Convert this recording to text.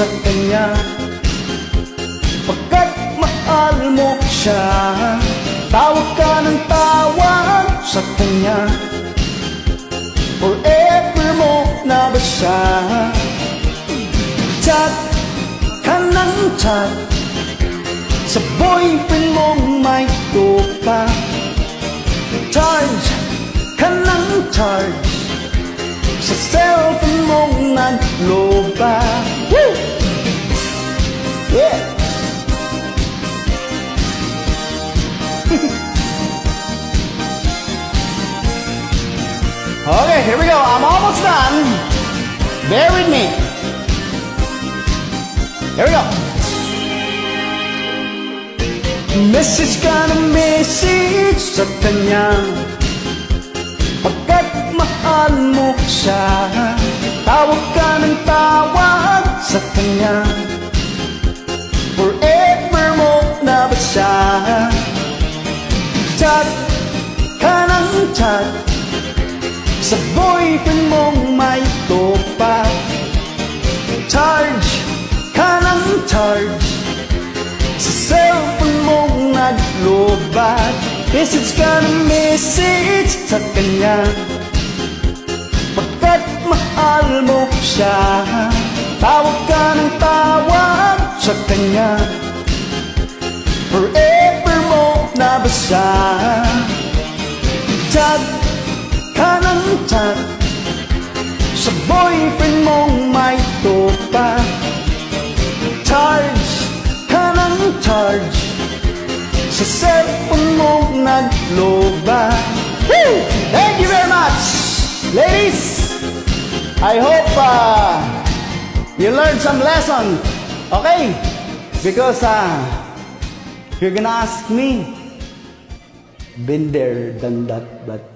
sa kanya. Pagkat mahal mo siya Tawag ka ng tawag sa kanya. Forever mo na ba siya? Chat ka ng chat. Sa boyfriend mong may tupa Charge okay, here we go. I'm almost done. Bear with me. Here we go. Ka ng message sa kanya Pagkat mahal mo siya Tawag ka ng tawag sa kanya Forever mo na ba siya Chat ka ng chat boyfriend mong may topa. Charge ka ng charge. Sa cellphone mong naglobat Message ka ng message sa kanya. Pagkat mahal mo siya? Tawag ka ng tawag sa kanya. Forever mo na chat Sa boyfriend mong may topa Charge ka ng charge Sa cellphone mong nagloba Woo! Thank you very much! Ladies, I hope uh, you learned some lesson. Okay? Because uh, you're gonna ask me, been there, done that, but